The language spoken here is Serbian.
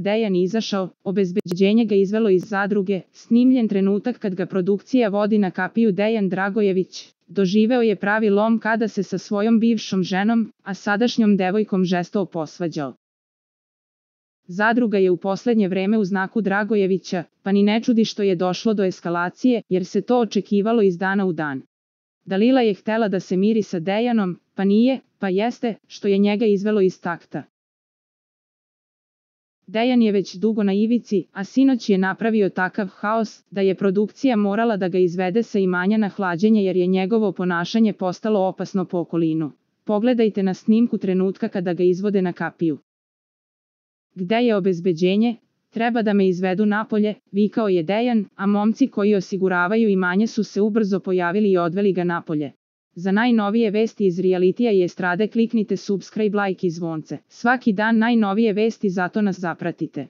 Dejan izašao, obezbeđenje ga izvelo iz zadruge, snimljen trenutak kad ga produkcija vodi na kapiju Dejan Dragojević. Doživeo je pravi lom kada se sa svojom bivšom ženom, a sadašnjom devojkom žesto posvađao. Zadruga je u poslednje vreme u znaku Dragojevića, pa ni ne čudi što je došlo do eskalacije, jer se to očekivalo iz dana u dan. Dalila je htela da se miri sa Dejanom, pa nije, pa jeste, što je njega izvelo iz takta. Dejan je već dugo na ivici, a sinoć je napravio takav haos, da je produkcija morala da ga izvede sa imanja na hlađenje jer je njegovo ponašanje postalo opasno po okolinu. Pogledajte na snimku trenutka kada ga izvode na kapiju. Gde je obezbeđenje? Treba da me izvedu napolje, vikao je Dejan, a momci koji osiguravaju imanje su se ubrzo pojavili i odveli ga napolje. Za najnovije vesti iz realitija i estrade kliknite subscribe like i zvonce. Svaki dan najnovije vesti zato nas zapratite.